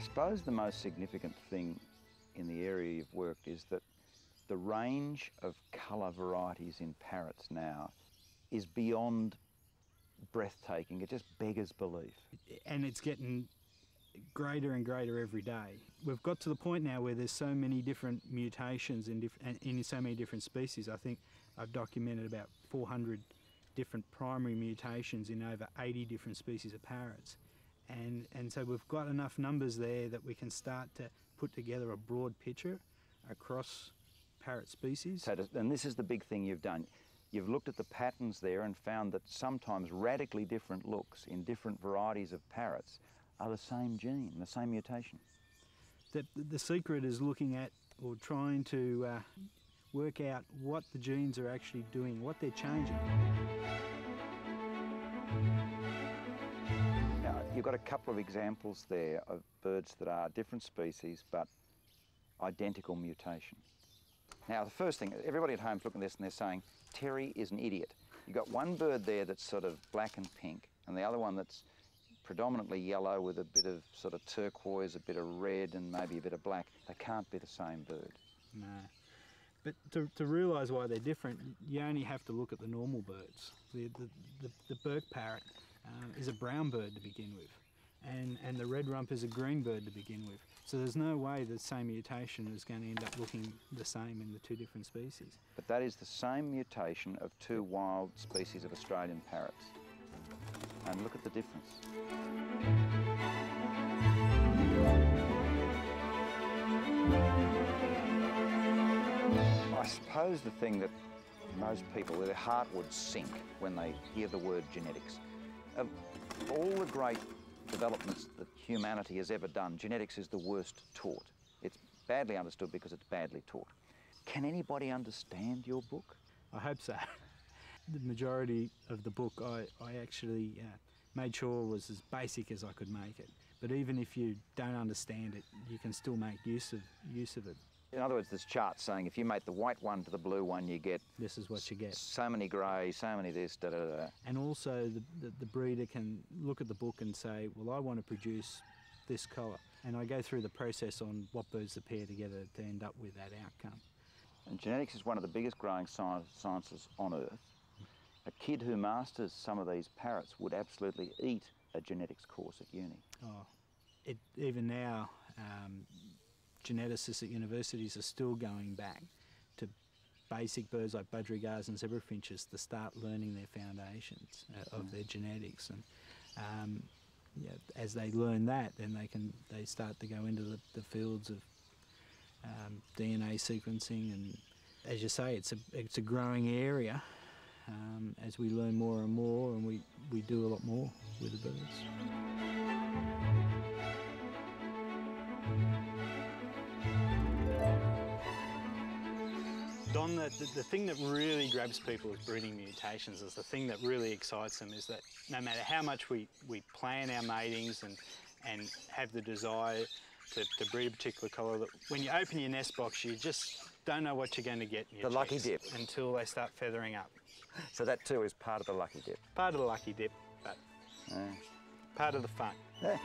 suppose the most significant thing in the area you've worked is that the range of colour varieties in parrots now is beyond breathtaking. It just beggars belief. And it's getting greater and greater every day. We've got to the point now where there's so many different mutations in, diff- in so many different species. I think I've documented about 400 different primary mutations in over 80 different species of parrots. And, and so we've got enough numbers there that we can start to put together a broad picture across parrot species. So to, and this is the big thing you've done. You've looked at the patterns there and found that sometimes radically different looks in different varieties of parrots are the same gene, the same mutation. The, the secret is looking at or trying to uh, work out what the genes are actually doing, what they're changing. You've got a couple of examples there of birds that are different species but identical mutation. Now, the first thing, everybody at home's looking at this and they're saying, Terry is an idiot. You've got one bird there that's sort of black and pink, and the other one that's predominantly yellow with a bit of sort of turquoise, a bit of red, and maybe a bit of black. They can't be the same bird. No. But to, to realise why they're different, you only have to look at the normal birds. The, the, the, the parrot um, is a brown bird to begin with, and, and the red rump is a green bird to begin with. So there's no way the same mutation is going to end up looking the same in the two different species. But that is the same mutation of two wild species of Australian parrots. And look at the difference. I suppose the thing that most people, their heart would sink when they hear the word genetics. Of all the great developments that humanity has ever done, genetics is the worst taught. It's badly understood because it's badly taught. Can anybody understand your book? I hope so. the majority of the book I, I actually uh, made sure was as basic as I could make it. But even if you don't understand it, you can still make use of use of it. In other words, there's charts saying if you mate the white one to the blue one, you get This is what you get. so many grey, so many this, da da da. And also the, the, the breeder can look at the book and say, well, I want to produce this colour. And I go through the process on what birds pair together to end up with that outcome. And genetics is one of the biggest growing sci- sciences on earth. A kid who masters some of these parrots would absolutely eat a genetics course at uni. Oh, it, even now, um, geneticists at universities are still going back to basic birds like budgerigars and zebrafinches to start learning their foundations uh, of their genetics. And um, yeah, as they learn that, then they can they start to go into the, the fields of um, DNA sequencing. And as you say, it's a it's a growing area. Um, as we learn more and more, and we, we do a lot more with the birds. The, the, thing that really grabs people with breeding mutations is the thing that really excites them is that no matter how much we, we plan our matings and, and have the desire to, to breed a particular colour, that when you open your nest box, you just don't know what you're going to get The lucky dip. until they start feathering up. So that too is part of the lucky dip. Part of the lucky dip, but Yeah. part of the fun. Yeah.